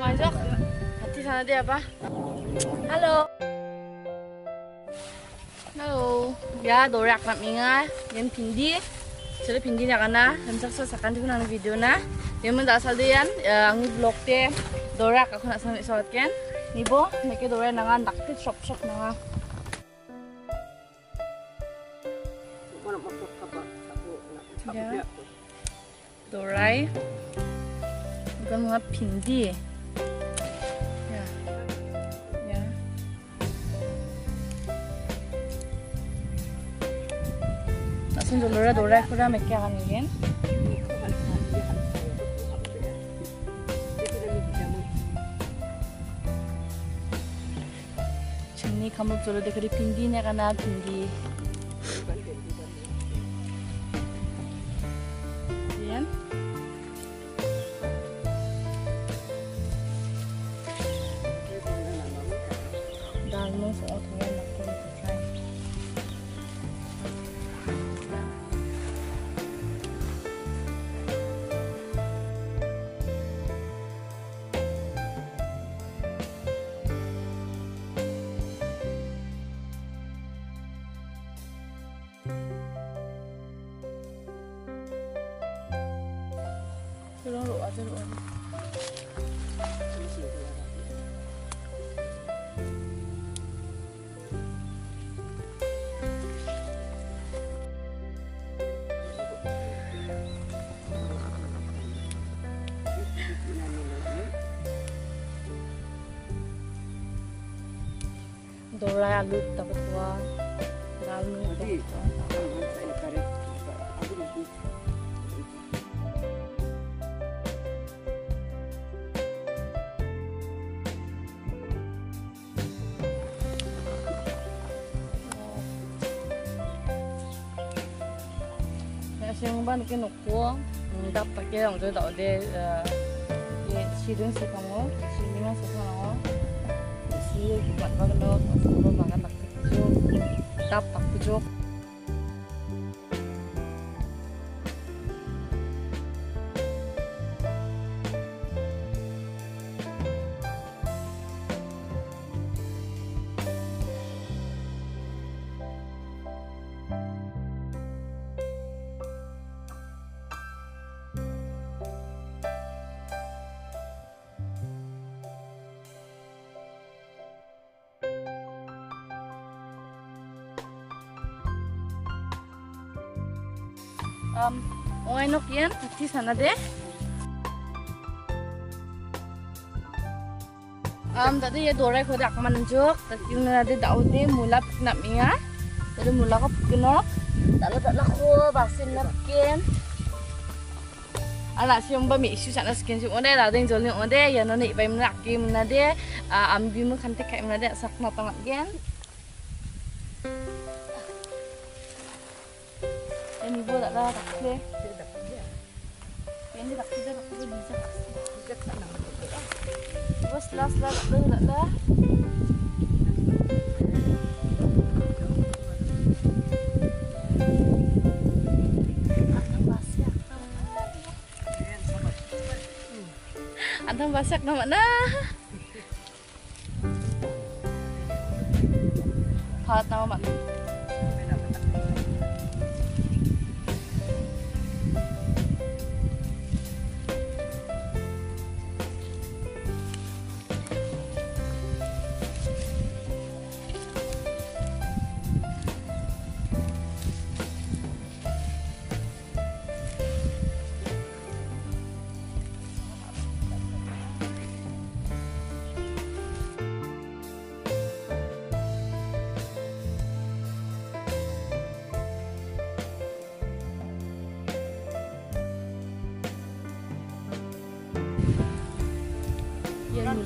Masuk. Hati sana dia apa? Halo. Halo. Ya, dorak nak minga. Yan pindi. Sila pindi na kana. Hamsak sa sakan ko na video na. Yan mo dasal diyan. Ang vlog te. Dorak ako na sa isot ken. Nibo, may dorak na nga nakit shop shop na nga. Ya. Dorai. Bukan mga pindi. sind so Leute oder oder mit Keramien. Chimney kamu tuh udah kiri pindi nya karena pindi. Tulong luwa, tulong. Dorai alu dapat tua. Dalam dapat 시험반 이렇게 놓고 응답 밖에 영조다 어디 예 시든 시방어 시리만 시방어 시 만나는 거 한번 만나 막 그죠? 답 바꾸죠. Tak pujuk. Um, okay nok yan, hati sana deh. Um, tadi ya tadi no ni bai mnak ki mnade am bi mu kante kai mnade sak na tangat gen. Ini ibu tak ada tak boleh. Ini tak tidak tak boleh bisa. Bos las las tak tak basak nama nah. Palat nama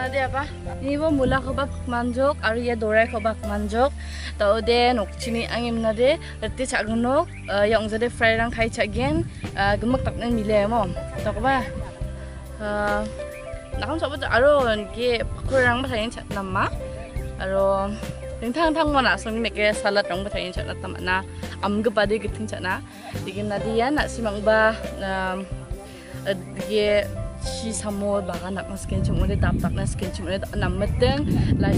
mak. Yan nila. Wajak hati sana deh apa? Ini bu mula kebab manjok, ari ya dorai kebab manjok. Tahu deh nuk cini angin mana deh, reti cak gunuk, yang jadi fry rang kai cak gen, gemak tak nen mile mo. Tahu apa? Nakam coba tu aro ke kurang bahasa yang cak nama, aro Tentang tang mana so ni meke salat rong ba tayin chat na tam na am ge pade ge tin chat na digin na dia na simang ba ge chi samo ba ga nak skin chum ule tap tak na skin chum ule nam lai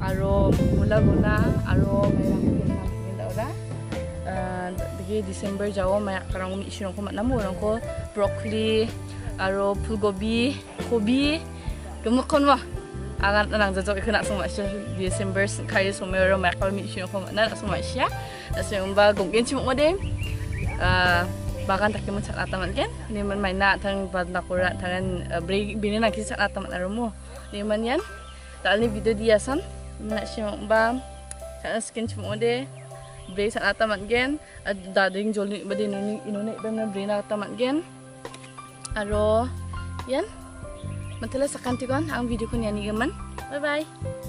aro mula gona aro mayang kin nam kin da ora dige December jawo maya karang mi ishirong ko namu rong ko broccoli aro fulgobi kobi gemukon wa. Angan nang jajok nak semua sih December kaya semua orang mereka mi sih aku mana nak semua sih nak semua ba gongkin bahkan tak kemen cat ataman kan? Ni man main nak tang bad nak kurat tangan break bini nak kisah ataman arumu ni man yan tak ni video dia san nak semua ba cat skin cuma mode break cat ataman kan? Dading jolni badi inuni inuni benda break nak ataman kan? Aro yan Mantala sa kantikon ang video ko niya ni Gaman. Bye-bye!